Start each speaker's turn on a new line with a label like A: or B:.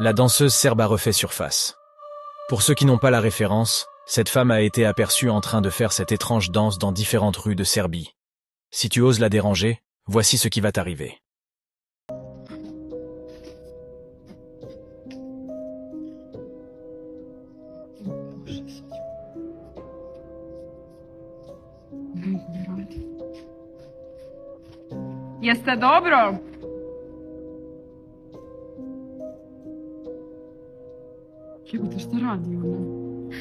A: La danseuse serbe a refait surface. Pour ceux qui n'ont pas la référence, cette femme a été aperçue en train de faire cette étrange danse dans différentes rues de Serbie. Si tu oses la déranger, voici ce qui va t'arriver.
B: Jeste dobro? Я буду ти радий вона.